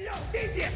away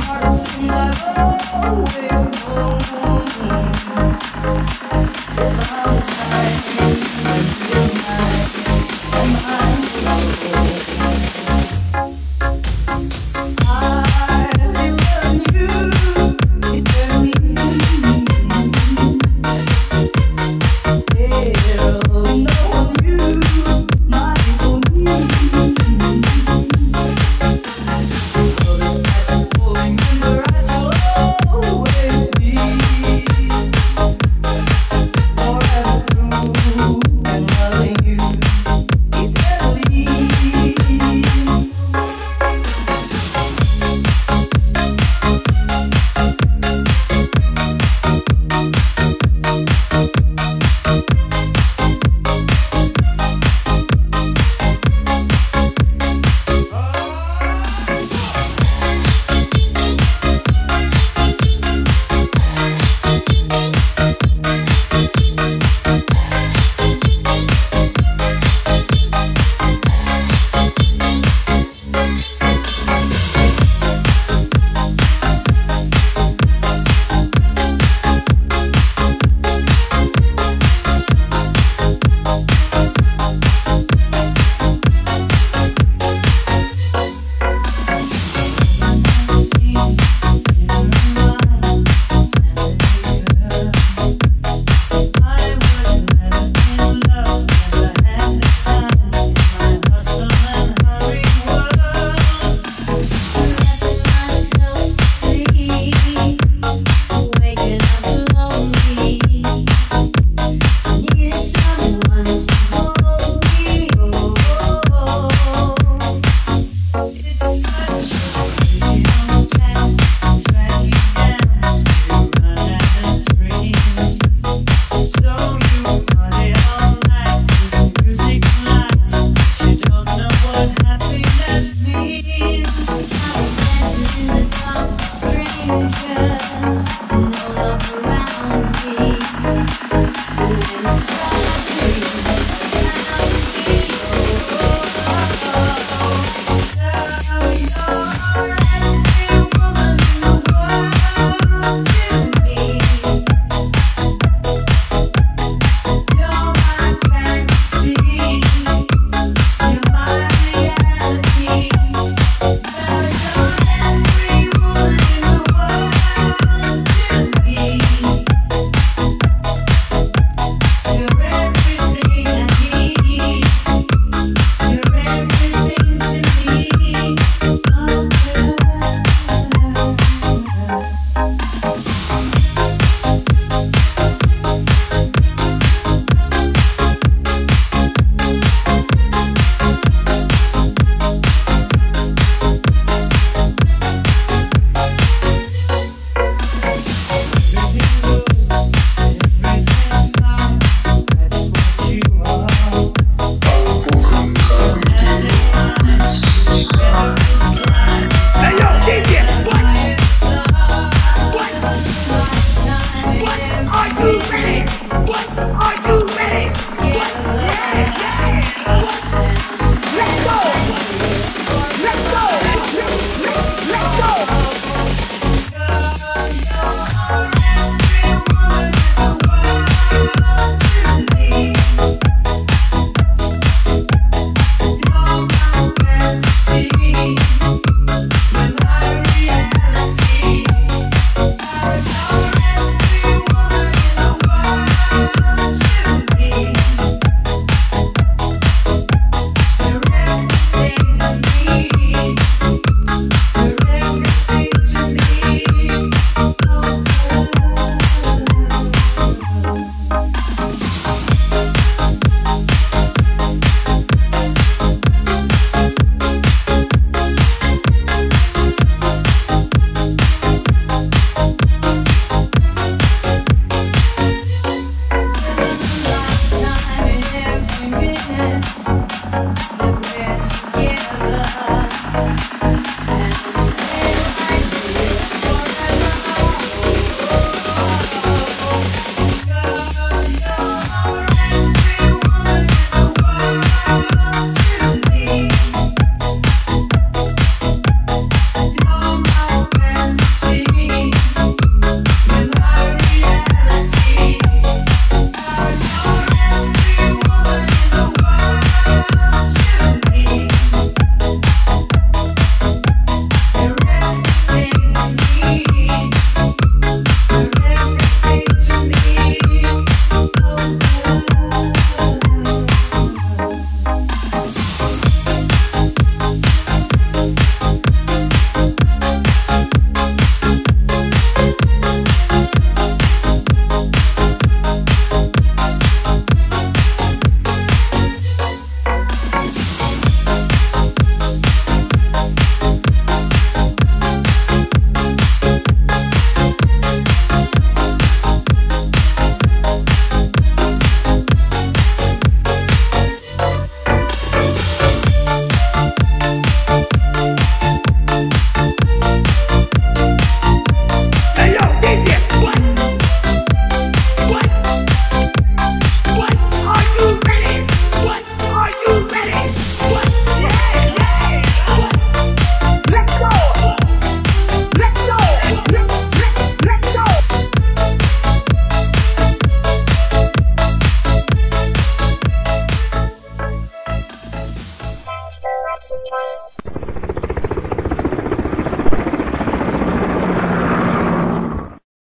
hearts, my own way.